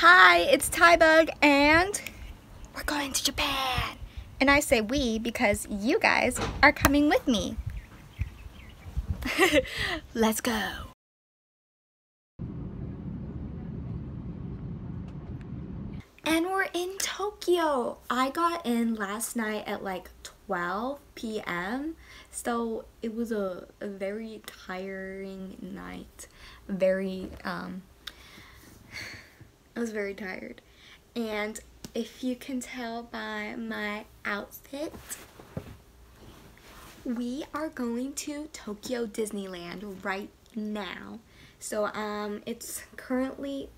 Hi, it's TaiBug and we're going to Japan. And I say we because you guys are coming with me. Let's go. And we're in Tokyo. I got in last night at like 12 p.m. So it was a, a very tiring night. Very, um, I was very tired. And if you can tell by my outfit, we are going to Tokyo Disneyland right now. So um, it's currently,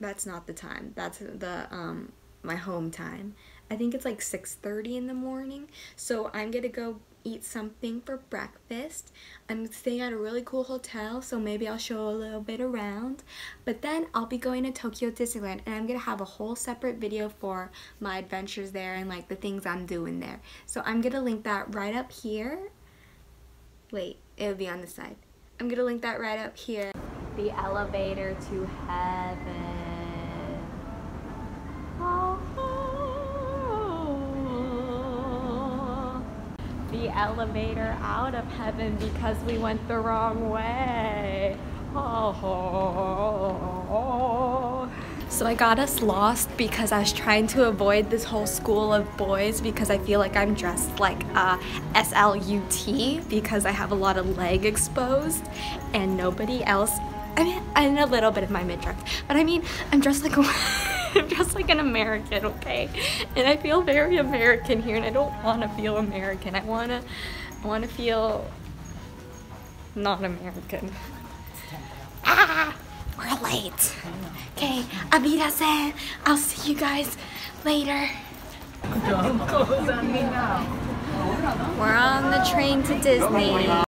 that's not the time, that's the um, my home time. I think it's like 6.30 in the morning. So I'm gonna go eat something for breakfast. I'm staying at a really cool hotel, so maybe I'll show a little bit around. But then I'll be going to Tokyo Disneyland, and I'm gonna have a whole separate video for my adventures there and like the things I'm doing there. So I'm gonna link that right up here. Wait, it'll be on the side. I'm gonna link that right up here. The elevator to heaven. Elevator out of heaven because we went the wrong way. Oh. So I got us lost because I was trying to avoid this whole school of boys because I feel like I'm dressed like a SLUT because I have a lot of leg exposed and nobody else. I mean, and a little bit of my midriff, but I mean, I'm dressed like a I'm just like an American, okay? And I feel very American here and I don't want to feel American. I want to I want to feel not American. Ah! We're late. Okay, Abida-san, I'll see you guys later. We're on the train to Disney.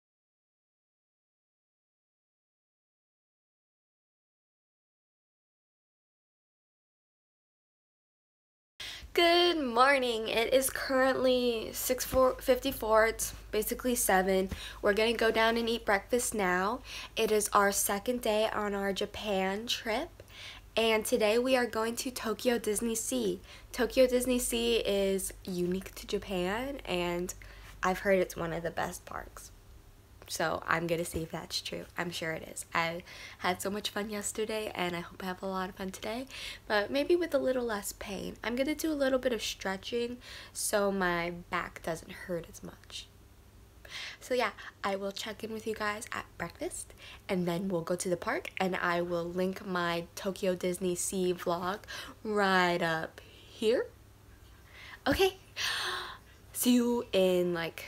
Good morning. It is currently six 6:54. It's basically 7. We're going to go down and eat breakfast now. It is our second day on our Japan trip. And today we are going to Tokyo DisneySea. Tokyo DisneySea is unique to Japan and I've heard it's one of the best parks. So I'm gonna see if that's true. I'm sure it is. I had so much fun yesterday and I hope I have a lot of fun today, but maybe with a little less pain. I'm gonna do a little bit of stretching so my back doesn't hurt as much. So yeah, I will check in with you guys at breakfast and then we'll go to the park and I will link my Tokyo DisneySea vlog right up here. Okay, see you in like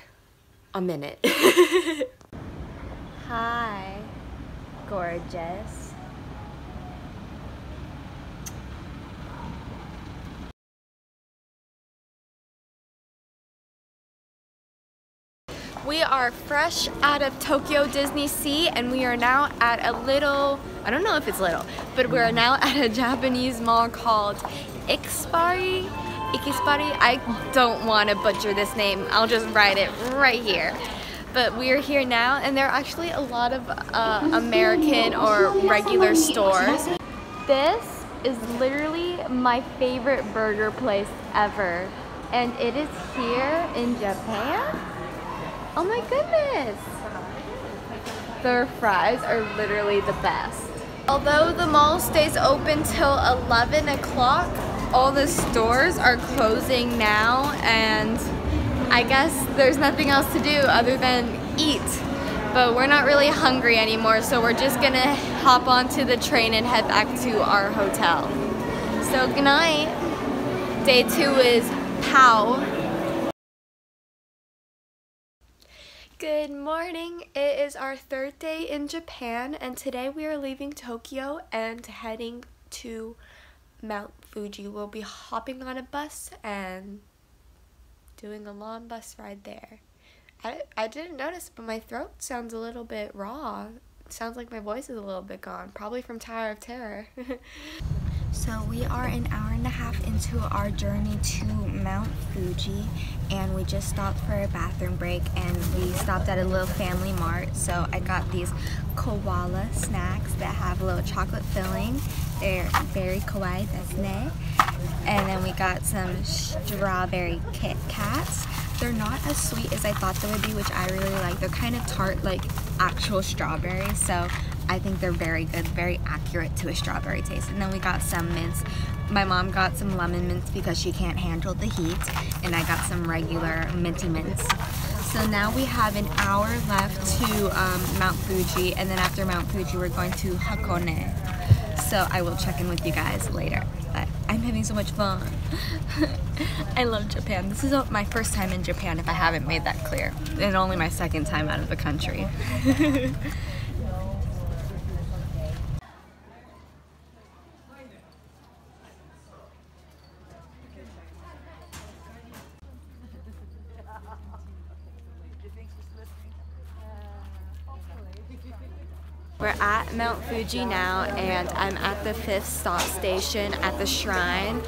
a minute. Hi, gorgeous. We are fresh out of Tokyo DisneySea and we are now at a little, I don't know if it's little, but we are mm-hmm. now at a Japanese mall called Ikspiari. Ikspiari, I don't want to butcher this name. I'll just write it right here but we're here now and there are actually a lot of uh, American or regular stores. This is literally my favorite burger place ever and it is here in Japan. Oh my goodness! Their fries are literally the best. Although the mall stays open till 11 o'clock, all the stores are closing now and I guess there's nothing else to do other than eat. But we're not really hungry anymore, so we're just gonna hop onto the train and head back to our hotel. So good night. Day two is POW. Good morning. It is our third day in Japan, and today we are leaving Tokyo and heading to Mount Fuji. We'll be hopping on a bus and doing a long bus ride there. I, I didn't notice, but my throat sounds a little bit raw. It sounds like my voice is a little bit gone, probably from Tower of Terror. So we are an hour and a half into our journey to Mount Fuji and we just stopped for a bathroom break and we stopped at a little FamilyMart. So I got these koala snacks that have a little chocolate filling. They're very kawaii desu And then we got some strawberry Kit Kats. They're not as sweet as I thought they would be, which I really like. They're kind of tart like actual strawberries. So I think they're very good, very accurate to a strawberry taste. And then we got some mints. My mom got some lemon mints because she can't handle the heat, and I got some regular minty mints. So now we have an hour left to um, Mount Fuji, and then after Mount Fuji, we're going to Hakone. So I will check in with you guys later. I'm having so much fun. I love Japan. This is my first time in Japan, if I haven't made that clear, and only my second time out of the country. We're Mount Fuji now and I'm at the fifth stop station at the shrine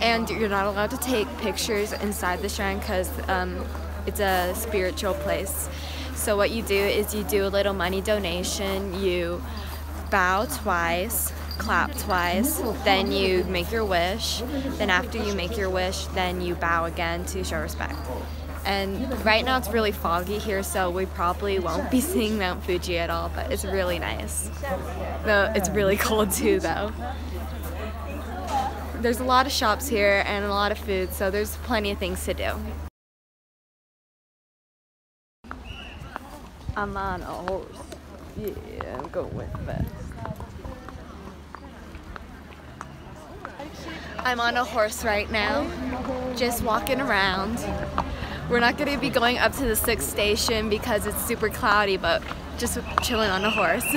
and you're not allowed to take pictures inside the shrine because um, it's a spiritual place. So what you do is you do a little money donation, you bow twice, clap twice, then you make your wish, then after you make your wish, then you bow again to show respect. And right now it's really foggy here, so we probably won't be seeing Mount Fuji at all, but it's really nice. Though it's really cold too, though. There's a lot of shops here and a lot of food, so there's plenty of things to do. I'm on a horse. Yeah, I'm going fast. I'm on a horse right now, just walking around. We're not going to be going up to the sixth station because it's super cloudy, but just chilling on a horse.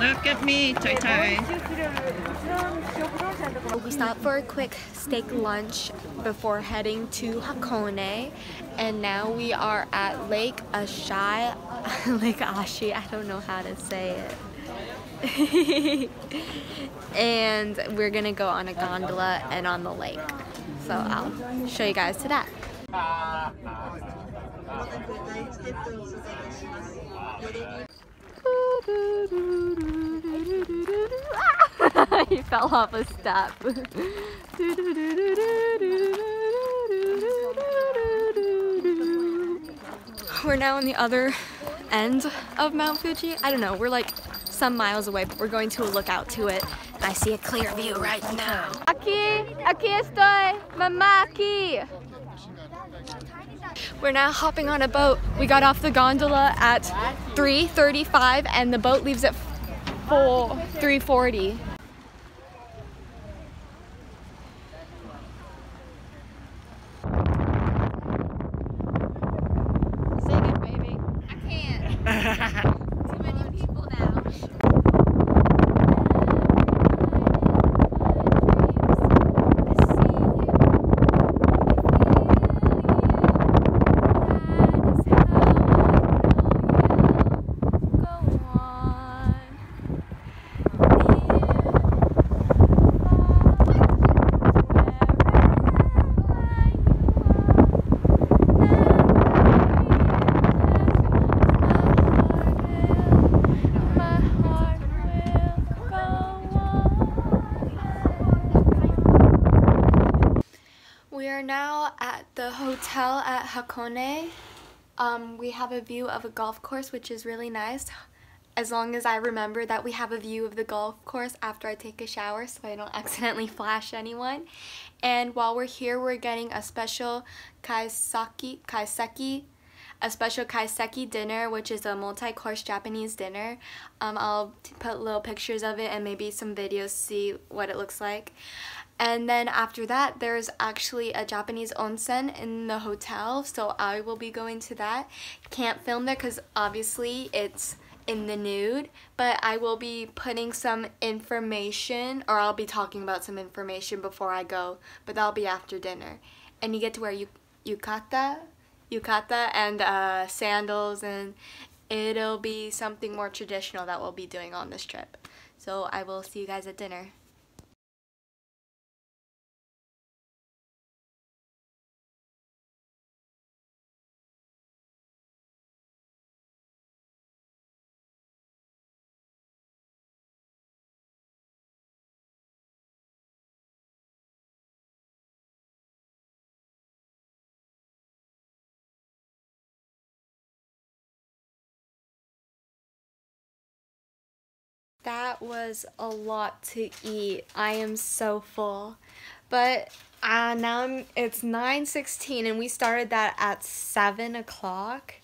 Look at me, Tai Tai. We stopped for a quick steak lunch before heading to Hakone and now we are at Lake Ashai, Lake Ashi, I don't know how to say it. and we're gonna go on a gondola and on the lake. So I'll show you guys to that. he fell off a step. We're now on the other end of Mount Fuji. I don't know, we're like some miles away, but we're going to a lookout to it. I see a clear view right now. Aquí, aquí estoy, mamá aquí. We're now hopping on a boat. We got off the gondola at 3.35 and the boat leaves at 4, 3.40. Sing it, baby. I can't. are now at the hotel at Hakone. Um, we have a view of a golf course, which is really nice. As long as I remember that we have a view of the golf course after I take a shower so I don't accidentally flash anyone. And while we're here, we're getting a special kaiseki, kaiseki a special kaiseki dinner, which is a multi-course Japanese dinner. Um, I'll put little pictures of it and maybe some videos to see what it looks like. And then after that, there's actually a Japanese onsen in the hotel, so I will be going to that. Can't film there because obviously it's in the nude, but I will be putting some information, or I'll be talking about some information before I go, but that'll be after dinner. And you get to wear yukata, yukata and uh, sandals and it'll be something more traditional that we'll be doing on this trip. So I will see you guys at dinner. That was a lot to eat. I am so full. But uh, now I'm, it's 9.16 and we started that at 7 o'clock.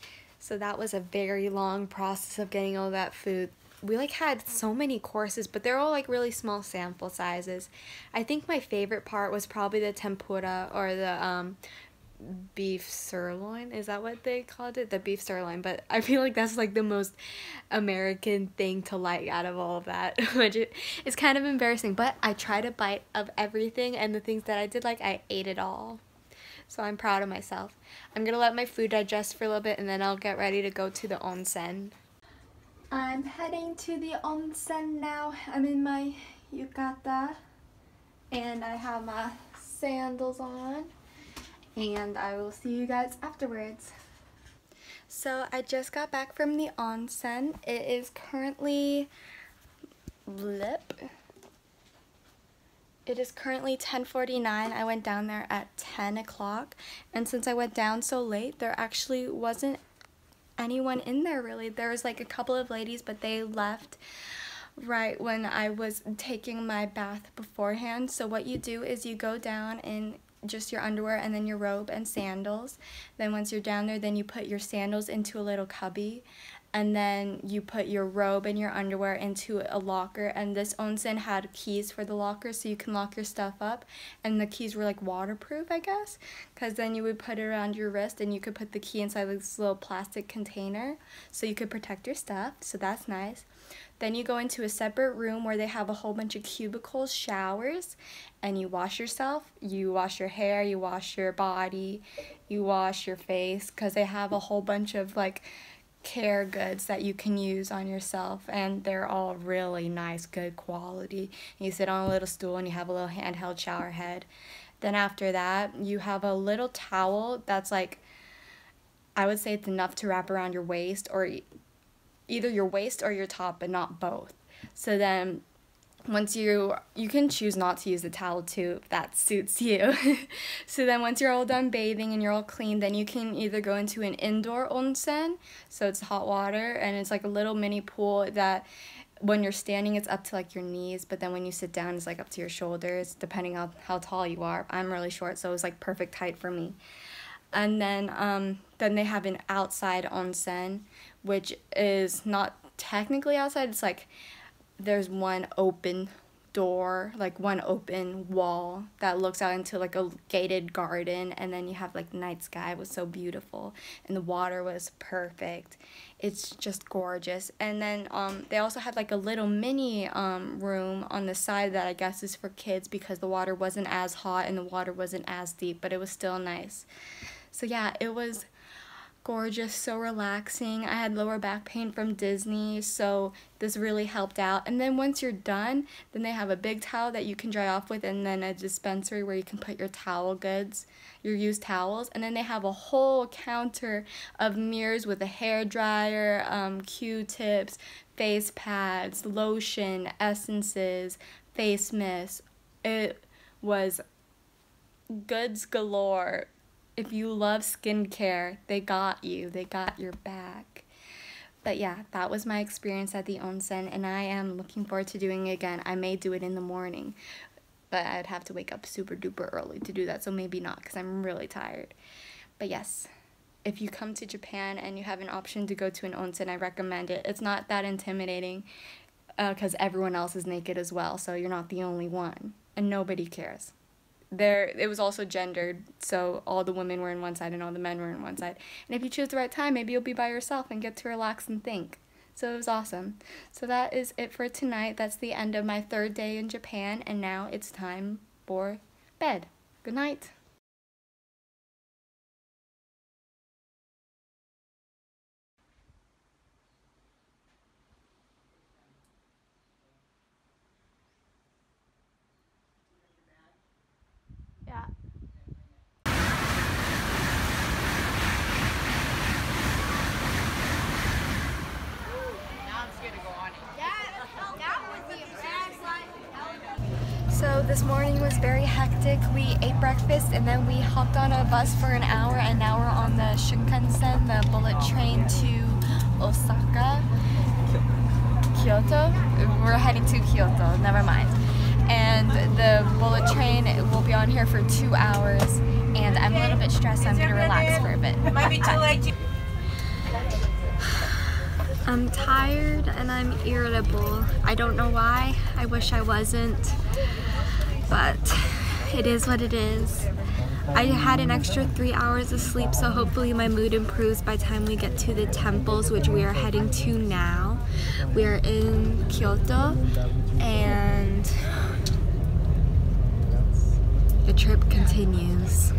So that was a very long process of getting all that food. We like had so many courses, but they're all like really small sample sizes. I think my favorite part was probably the tempura or the um, beef sirloin is that what they called it? The beef sirloin but i feel like that's like the most american thing to like out of all of that which is kind of embarrassing but i tried a bite of everything and the things that i did like i ate it all. So i'm proud of myself. I'm gonna let my food digest for a little bit and then i'll get ready to go to the onsen. I'm heading to the onsen now. I'm in my yukata and i have my sandals on and I will see you guys afterwards. So I just got back from the onsen. It is currently blip. It is currently 10:49. I went down there at 10 o'clock, and since I went down so late, there actually wasn't anyone in there really. There was like a couple of ladies, but they left right when I was taking my bath beforehand. So what you do is you go down and just your underwear and then your robe and sandals. Then once you're down there, then you put your sandals into a little cubby and then you put your robe and your underwear into a locker and this onsen had keys for the locker so you can lock your stuff up and the keys were like waterproof i guess because then you would put it around your wrist and you could put the key inside this little plastic container so you could protect your stuff so that's nice then you go into a separate room where they have a whole bunch of cubicles, showers, and you wash yourself. You wash your hair, you wash your body, you wash your face because they have a whole bunch of like care goods that you can use on yourself and they're all really nice good quality you sit on a little stool and you have a little handheld shower head then after that you have a little towel that's like i would say it's enough to wrap around your waist or either your waist or your top, but not both. So then once you you can choose not to use the towel too if that suits you. So then once you're all done bathing and you're all clean then you can either go into an indoor onsen so it's hot water and it's like a little mini pool that when you're standing it's up to like your knees but then when you sit down it's like up to your shoulders depending on how tall you are. I'm really short so it's like perfect height for me. And then um, then they have an outside onsen which is not technically outside it's like there's one open door like one open wall that looks out into like a gated garden and then you have like night sky it was so beautiful and the water was perfect. It's just gorgeous. And then um they also had like a little mini um room on the side that i guess is for kids because the water wasn't as hot and the water wasn't as deep but it was still nice. So yeah, it was gorgeous, so relaxing. I had lower back pain from Disney, so this really helped out. And then once you're done, then they have a big towel that you can dry off with and then a dispensary where you can put your towel goods, your used towels. And then they have a whole counter of mirrors with a hair dryer, um, Q-tips, face pads, lotion, essences, face mist. It was goods galore if you love skincare, they got you. They got your back. But yeah, that was my experience at the onsen, and I am looking forward to doing it again. I may do it in the morning, but I'd have to wake up super duper early to do that, so maybe not because I'm really tired. But yes, if you come to Japan and you have an option to go to an onsen, I recommend it. It's not that intimidating because uh, everyone else is naked as well, so you're not the only one, and nobody cares there it was also gendered so all the women were in one side and all the men were in one side. And if you choose the right time maybe you'll be by yourself and get to relax and think. So it was awesome. So that is it for tonight. That's the end of my third day in japan and now it's time for bed. Good night this morning was very hectic. We ate breakfast and then we hopped on a bus for an hour and now we're on the Shinkansen, the bullet train to Osaka, Kyoto. We're heading to Kyoto, never mind. And the bullet train will be on here for two hours and I'm a little bit stressed, so I'm gonna relax for a bit. Might be too late. I'm tired and I'm irritable. I don't know why. I wish I wasn't. But it is what it is. I had an extra three hours of sleep, so hopefully my mood improves by time we get to the temples, which we are heading to now. We are in Kyoto and the trip continues.